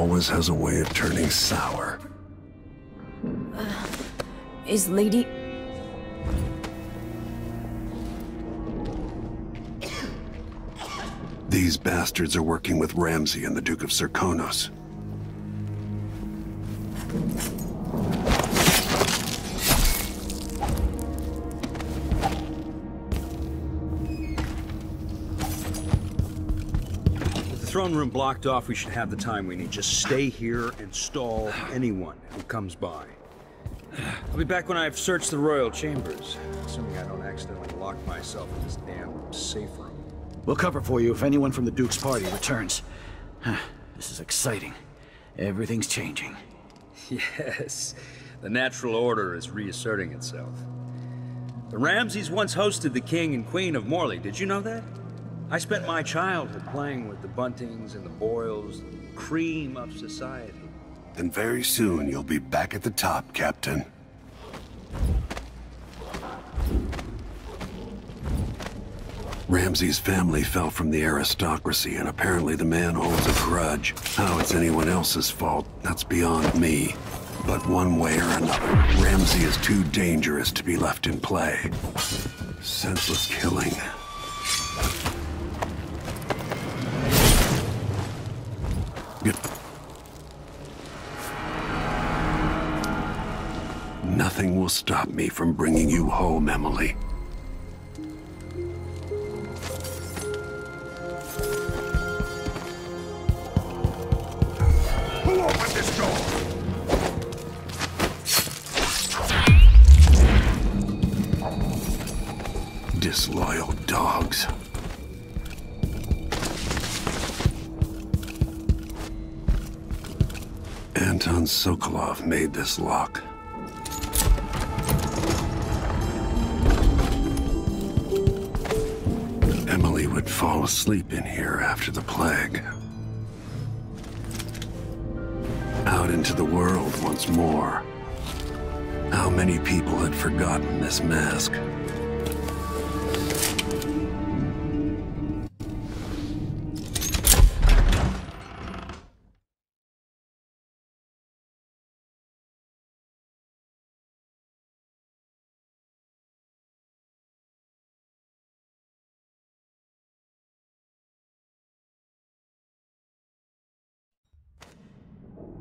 Always has a way of turning sour. Uh, is Lady... These bastards are working with Ramsey and the Duke of Serkonos. Throne room blocked off, we should have the time we need. Just stay here and stall anyone who comes by. I'll be back when I've searched the royal chambers, assuming I don't accidentally lock myself in this damn safe room. We'll cover for you if anyone from the Duke's party returns. This is exciting. Everything's changing. Yes, the natural order is reasserting itself. The Ramseys once hosted the king and queen of Morley. Did you know that? I spent my childhood playing with the Buntings and the Boyles, the cream of society. Then very soon you'll be back at the top, Captain. Ramsey's family fell from the aristocracy, and apparently the man holds a grudge. How it's anyone else's fault, that's beyond me. But one way or another, Ramsey is too dangerous to be left in play. Senseless killing. Good. Nothing will stop me from bringing you home, Emily. Who opened this door? Disloyal dogs. Sokolov made this lock. Emily would fall asleep in here after the plague. Out into the world once more. How many people had forgotten this mask?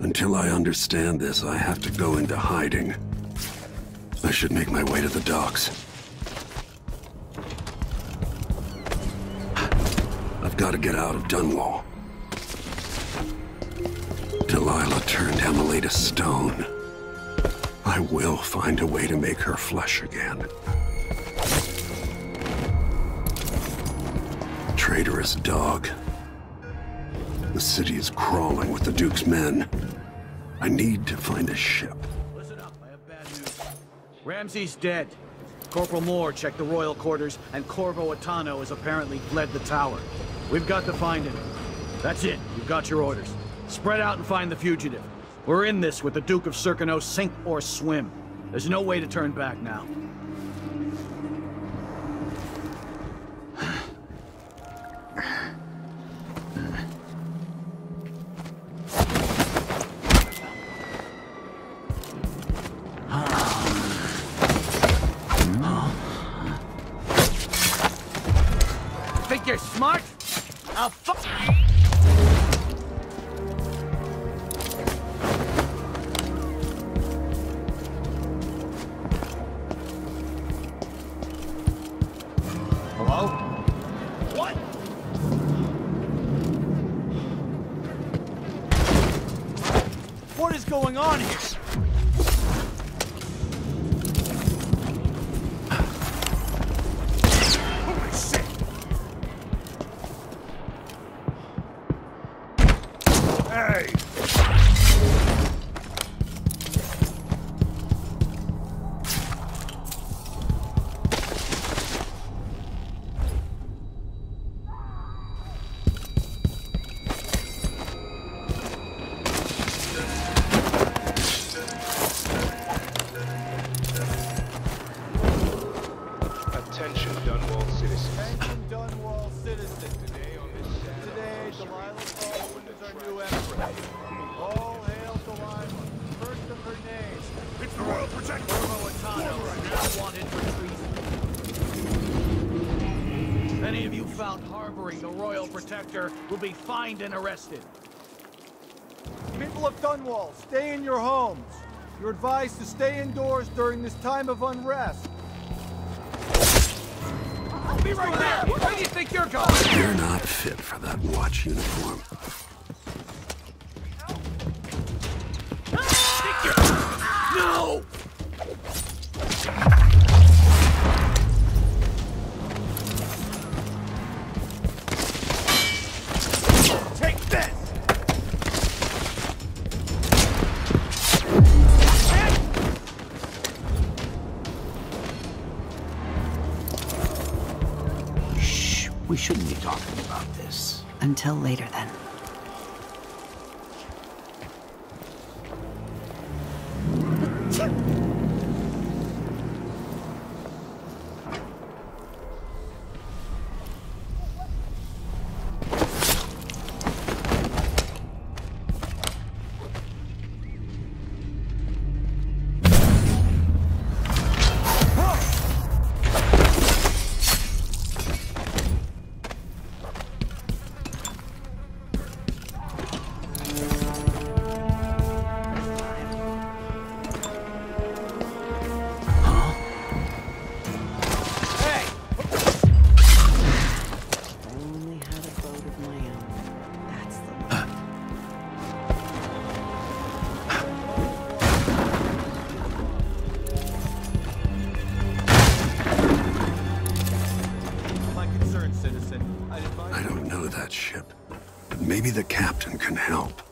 Until I understand this, I have to go into hiding. I should make my way to the docks. I've got to get out of Dunwall. Delilah turned Emily to stone. I will find a way to make her flesh again. Traitorous dog. The city is crawling with the Duke's men. I need to find a ship. Listen up, I have bad news. Ramsey's dead. Corporal Moore checked the royal quarters, and Corvo Attano has apparently fled the tower. We've got to find him. That's it. You've got your orders. Spread out and find the fugitive. We're in this with the Duke of Serkonos, sink or swim. There's no way to turn back now. You're smart? I'll fuck. Hello? What? What is going on here? Hey! Any of you found harboring the Royal Protector will be fined and arrested. People of Dunwall, stay in your homes. You're advised to stay indoors during this time of unrest. I'll Be right there! Where do you think you're going? You're not fit for that watch uniform. We shouldn't be talking about this. Until later, then. That ship, but maybe the captain can help.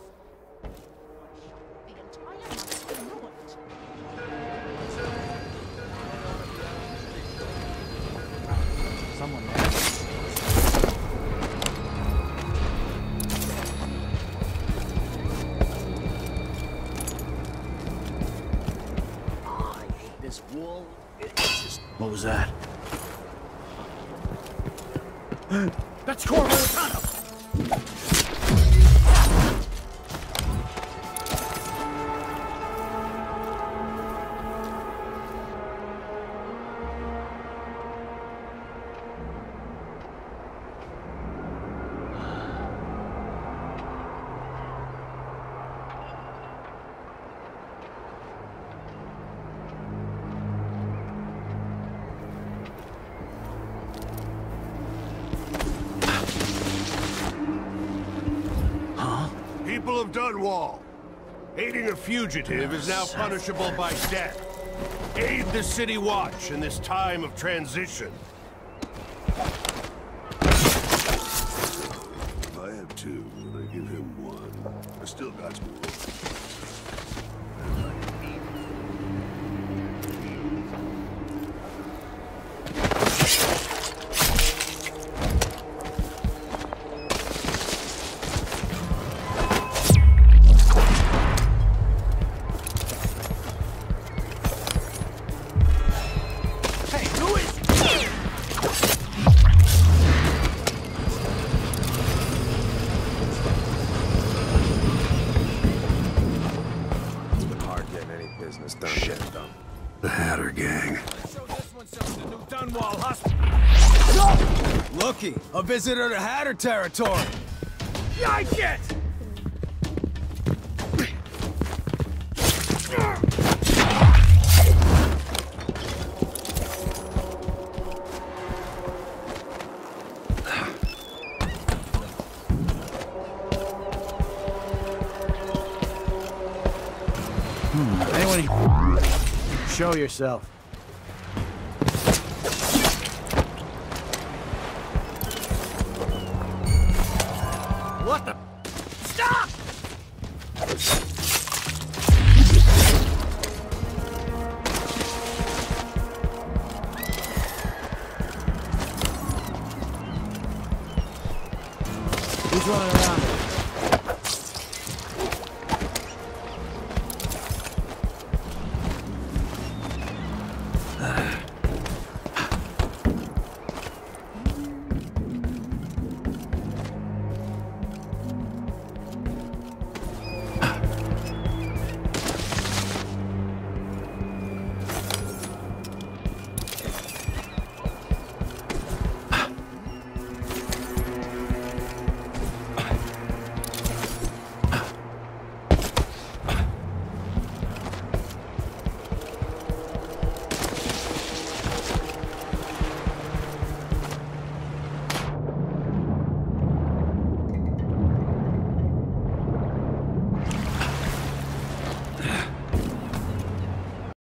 What was that? That's Corvo People of Dunwall, aiding a fugitive is now punishable by death. Aid the City Watch in this time of transition. If I have two, I give him one. I still got more. Hospital. A visitor to Hatter territory. Yike hmm, it! Anyone... Show yourself. Running around?